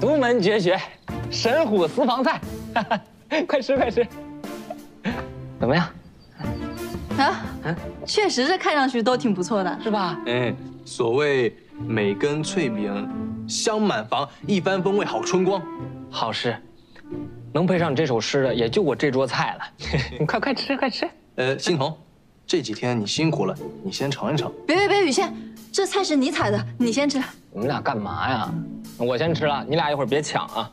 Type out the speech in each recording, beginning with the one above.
独门绝学，神虎私房菜，快吃快吃。怎么样？啊，确实是看上去都挺不错的。是吧？哎，所谓每根脆饼，香满房，一番风味好春光。好诗，能配上你这首诗的也就我这桌菜了。你快快吃快吃。呃，欣桐，这几天你辛苦了，你先尝一尝。别别别，雨倩，这菜是你采的，你先吃。你们俩干嘛呀？我先吃了，你俩一会儿别抢啊。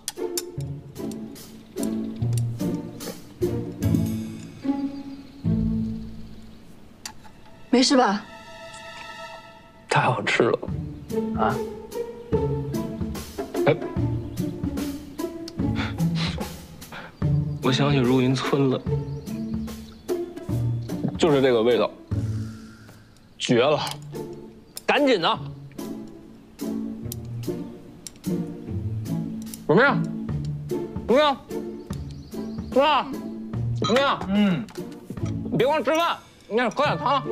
没事吧？太好吃了，啊！哎，我想起如云村了，就是这个味道，绝了！赶紧的，怎么样？怎么样？是吧？怎么样？嗯，你别光吃饭，你看喝点汤。